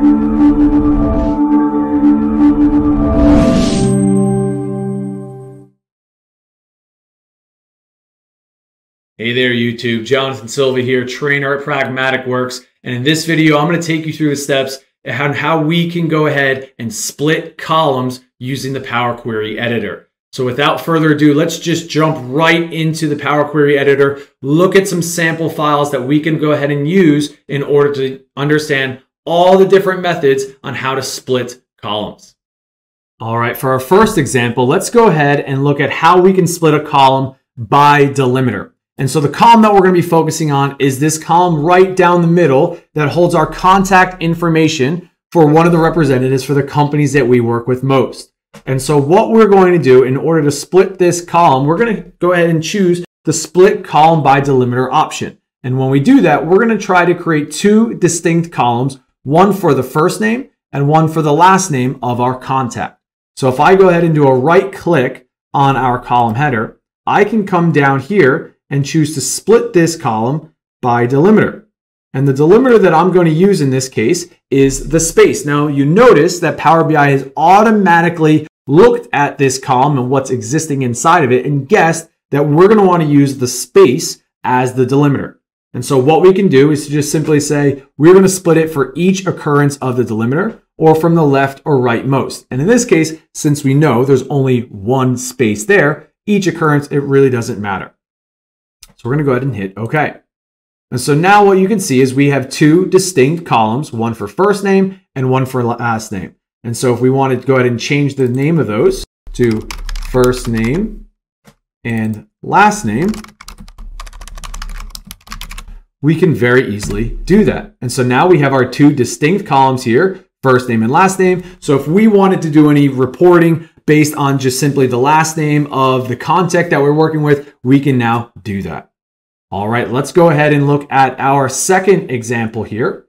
Hey there YouTube, Jonathon Silva here, trainer at Pragmatic Works. And in this video, I'm gonna take you through the steps on how we can go ahead and split columns using the Power Query Editor. So without further ado, let's just jump right into the Power Query Editor, look at some sample files that we can go ahead and use in order to understand all the different methods on how to split columns. All right, for our first example, let's go ahead and look at how we can split a column by delimiter. And so the column that we're going to be focusing on is this column right down the middle that holds our contact information for one of the representatives for the companies that we work with most. And so what we're going to do in order to split this column, we're going to go ahead and choose the split column by delimiter option. And when we do that, we're going to try to create two distinct columns, one for the first name and one for the last name of our contact. So if I go ahead and do a right click on our column header, I can come down here and choose to split this column by delimiter. And the delimiter that I'm going to use in this case is the space. Now you notice that Power BI has automatically looked at this column and what's existing inside of it and guessed that we're going to want to use the space as the delimiter. And so what we can do is to just simply say, we're going to split it for each occurrence of the delimiter or from the left or right most. And in this case, since we know there's only one space there, each occurrence, it really doesn't matter. So we're going to go ahead and hit OK. And so now what you can see is we have two distinct columns, one for first name and one for last name. And so if we wanted to go ahead and change the name of those to first name and last name, we can very easily do that. And so now we have our two distinct columns here, first name and last name. So if we wanted to do any reporting based on just simply the last name of the contact that we're working with, we can now do that. All right, let's go ahead and look at our second example here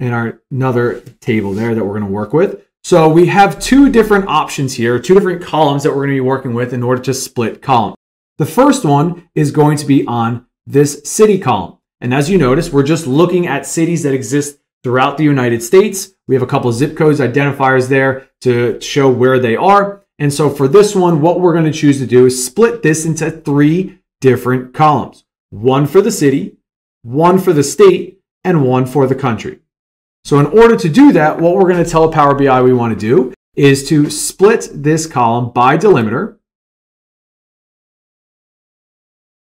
in our another table there that we're going to work with. So we have two different options here, two different columns that we're going to be working with in order to split column. The first one is going to be on this city column. And as you notice, we're just looking at cities that exist throughout the United States. We have a couple zip codes identifiers there to show where they are. And so for this one, what we're going to choose to do is split this into three different columns one for the city, one for the state, and one for the country. So, in order to do that, what we're going to tell Power BI we want to do is to split this column by delimiter.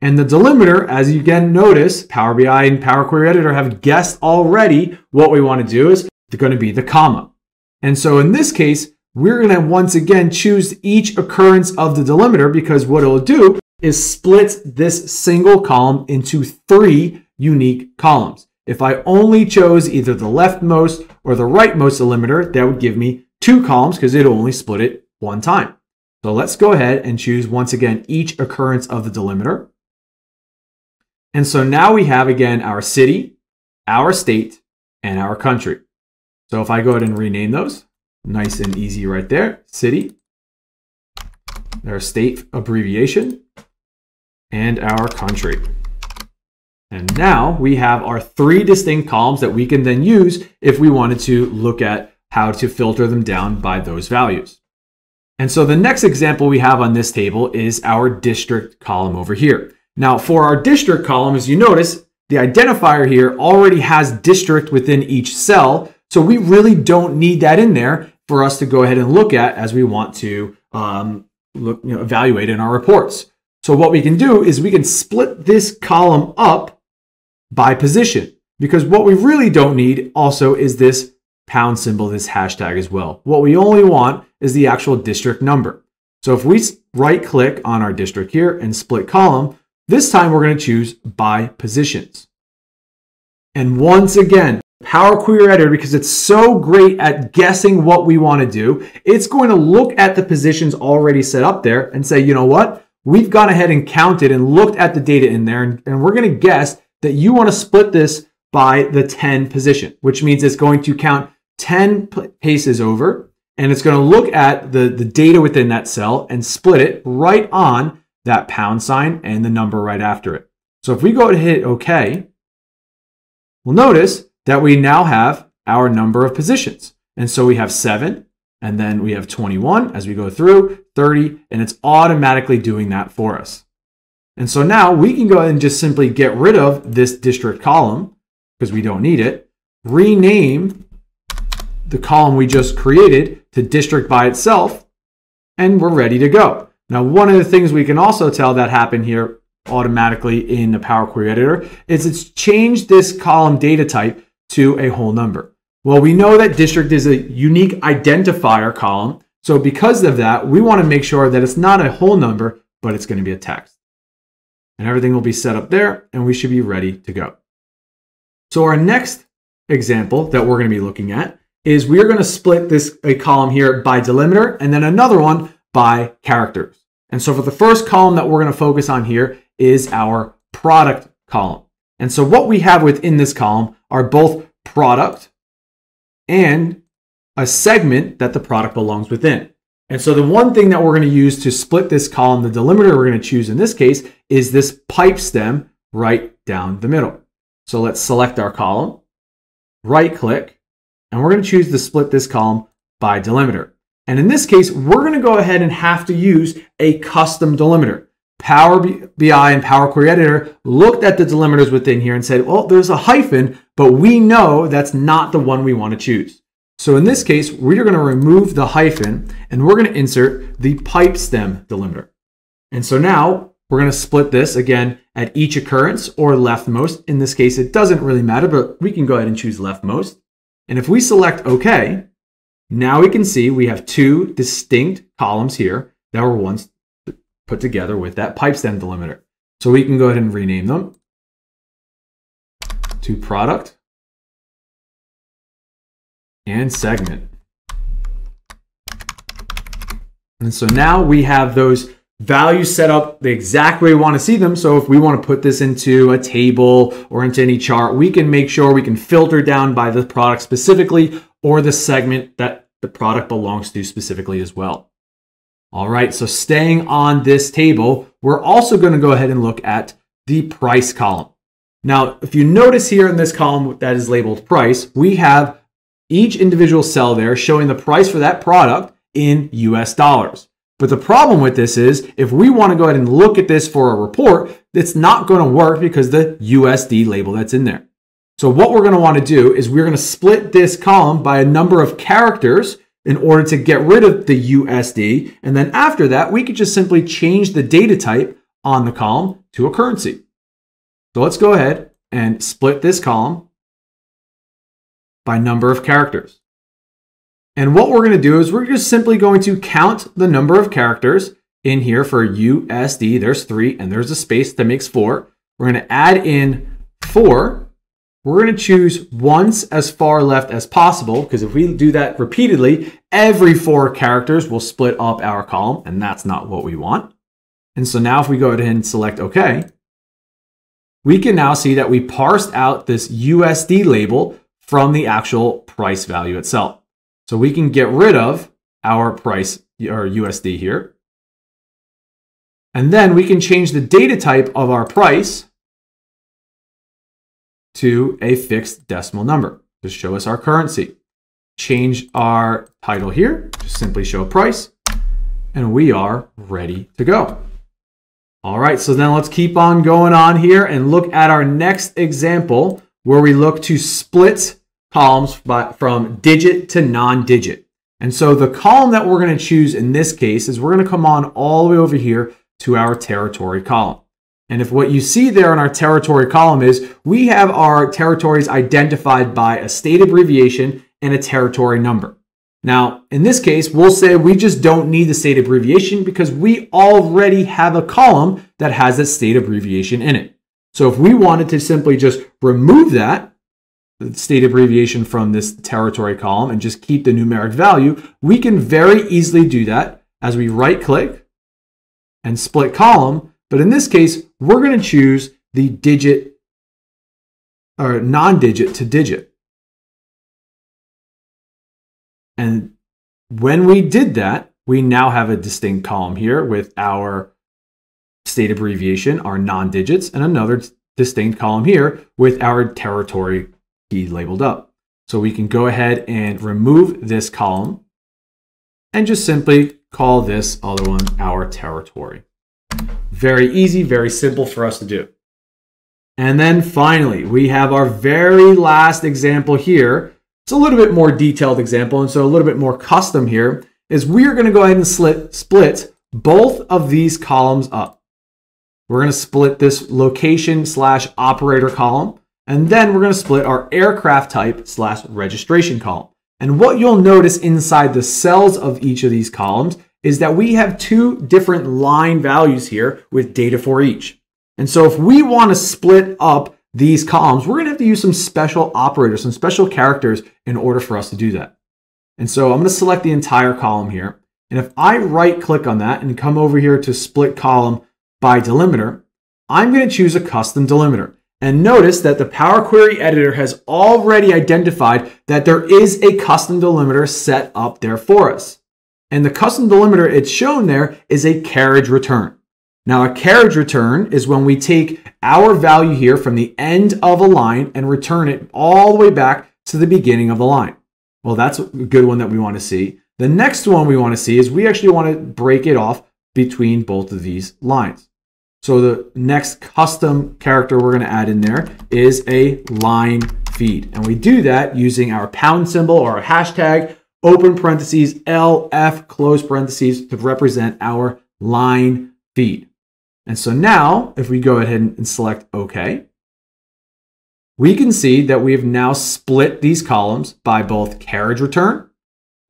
And the delimiter, as you again notice, Power BI and Power Query Editor have guessed already what we want to do is going to be the comma. And so in this case, we're going to once again choose each occurrence of the delimiter because what it'll do is split this single column into three unique columns. If I only chose either the leftmost or the rightmost delimiter, that would give me two columns because it only split it one time. So let's go ahead and choose once again each occurrence of the delimiter. And so now we have again our city, our state, and our country. So if I go ahead and rename those, nice and easy right there, city, our state abbreviation, and our country. And now we have our three distinct columns that we can then use if we wanted to look at how to filter them down by those values. And so the next example we have on this table is our district column over here. Now for our district column, as you notice, the identifier here already has district within each cell. So we really don't need that in there for us to go ahead and look at as we want to um, look, you know, evaluate in our reports. So what we can do is we can split this column up by position because what we really don't need also is this pound symbol, this hashtag as well. What we only want is the actual district number. So if we right click on our district here and split column, this time we're going to choose by positions. And once again, Power Query Editor, because it's so great at guessing what we want to do, it's going to look at the positions already set up there and say, you know what? we've gone ahead and counted and looked at the data in there, and, and we're going to guess that you want to split this by the 10 position, which means it's going to count 10 paces over, and it's going to look at the, the data within that cell and split it right on that pound sign and the number right after it. So if we go to hit OK, we'll notice that we now have our number of positions. And so we have seven, and then we have 21 as we go through, 30, and it's automatically doing that for us. And so now we can go ahead and just simply get rid of this district column because we don't need it, rename the column we just created to district by itself, and we're ready to go. Now, one of the things we can also tell that happened here automatically in the Power Query Editor is it's changed this column data type to a whole number. Well, we know that district is a unique identifier column. So because of that, we want to make sure that it's not a whole number, but it's going to be a text. And everything will be set up there and we should be ready to go. So our next example that we're going to be looking at is we're going to split this a column here by delimiter and then another one by characters. And so for the first column that we're going to focus on here is our product column. And so what we have within this column are both product and a segment that the product belongs within. And so the one thing that we're going to use to split this column, the delimiter we're going to choose in this case, is this pipe stem right down the middle. So let's select our column, right click, and we're going to choose to split this column by delimiter. And in this case, we're going to go ahead and have to use a custom delimiter. Power BI and Power Query Editor looked at the delimiters within here and said, well, there's a hyphen, but we know that's not the one we want to choose. So in this case, we're going to remove the hyphen and we're going to insert the pipe stem delimiter. And so now we're going to split this again at each occurrence or leftmost. In this case, it doesn't really matter, but we can go ahead and choose leftmost. And if we select OK, now we can see we have two distinct columns here that were once put together with that pipe stem delimiter. So we can go ahead and rename them to product and segment. And so now we have those values set up the exact way we want to see them. So if we want to put this into a table or into any chart, we can make sure we can filter down by the product specifically or the segment that the product belongs to specifically as well. All right, so staying on this table, we're also going to go ahead and look at the price column. Now, if you notice here in this column that is labeled price, we have each individual cell there showing the price for that product in US dollars. But the problem with this is if we want to go ahead and look at this for a report, it's not going to work because the USD label that's in there. So what we're going to want to do is we're going to split this column by a number of characters in order to get rid of the USD. And then after that, we could just simply change the data type on the column to a currency. So let's go ahead and split this column by number of characters. And what we're going to do is we're just simply going to count the number of characters in here for USD. There's three, and there's a space that makes four. We're going to add in four we're going to choose once as far left as possible because if we do that repeatedly, every four characters will split up our column and that's not what we want. And so now if we go ahead and select OK, we can now see that we parsed out this USD label from the actual price value itself. So we can get rid of our price or USD here. And then we can change the data type of our price to a fixed decimal number to show us our currency. Change our title here, just simply show price, and we are ready to go. All right, so then let's keep on going on here and look at our next example where we look to split columns by, from digit to non-digit. And so the column that we're going to choose in this case is we're going to come on all the way over here to our territory column. And if what you see there in our territory column is we have our territories identified by a state abbreviation and a territory number. Now, in this case, we'll say we just don't need the state abbreviation because we already have a column that has a state abbreviation in it. So if we wanted to simply just remove that state abbreviation from this territory column and just keep the numeric value, we can very easily do that as we right click and split column but in this case, we're going to choose the digit or non-digit to digit. And when we did that, we now have a distinct column here with our state abbreviation, our non-digits, and another distinct column here with our territory key labeled up. So we can go ahead and remove this column and just simply call this other one our territory. Very easy, very simple for us to do. And then finally, we have our very last example here. It's a little bit more detailed example, and so a little bit more custom here, is we're gonna go ahead and split, split both of these columns up. We're gonna split this location slash operator column, and then we're gonna split our aircraft type slash registration column. And what you'll notice inside the cells of each of these columns is that we have two different line values here with data for each. And so if we want to split up these columns, we're going to have to use some special operators, some special characters in order for us to do that. And so I'm going to select the entire column here. And if I right click on that and come over here to split column by delimiter, I'm going to choose a custom delimiter. And notice that the Power Query Editor has already identified that there is a custom delimiter set up there for us. And the custom delimiter it's shown there is a carriage return. Now a carriage return is when we take our value here from the end of a line and return it all the way back to the beginning of the line. Well, that's a good one that we want to see. The next one we want to see is we actually want to break it off between both of these lines. So the next custom character we're going to add in there is a line feed. And we do that using our pound symbol or a hashtag open parentheses, LF, close parentheses to represent our line feed. And so now, if we go ahead and select OK, we can see that we have now split these columns by both carriage return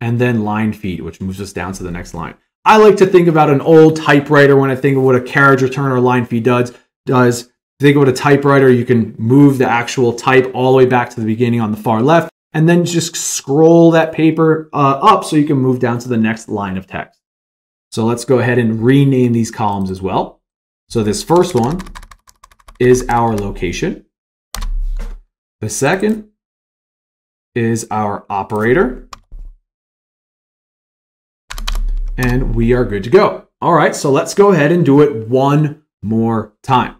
and then line feed, which moves us down to the next line. I like to think about an old typewriter when I think of what a carriage return or line feed does. does. Think of what a typewriter, you can move the actual type all the way back to the beginning on the far left and then just scroll that paper uh, up so you can move down to the next line of text. So let's go ahead and rename these columns as well. So this first one is our location. The second is our operator. And we are good to go. All right, so let's go ahead and do it one more time.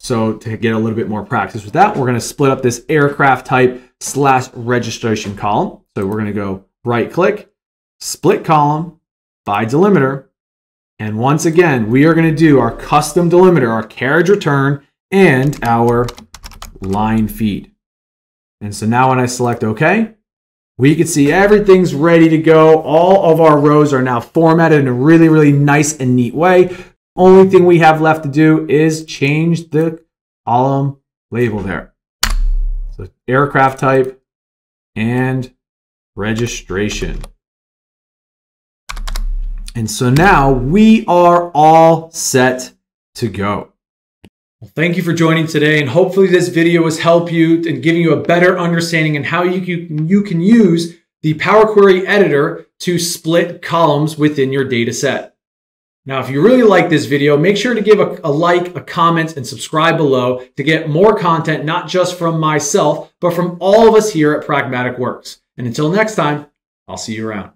So to get a little bit more practice with that, we're gonna split up this aircraft type slash registration column. So we're gonna go right click, split column by delimiter. And once again, we are gonna do our custom delimiter, our carriage return, and our line feed. And so now when I select OK, we can see everything's ready to go. All of our rows are now formatted in a really, really nice and neat way. Only thing we have left to do is change the column label there. So aircraft type and registration. And so now we are all set to go. Well, thank you for joining today, and hopefully this video has helped you and giving you a better understanding and how you, you, you can use the Power Query Editor to split columns within your data set. Now, if you really like this video, make sure to give a, a, like, a comment, and subscribe below to get more content, not just from myself, but from all of us here at Pragmatic Works. And until next time, I'll see you around.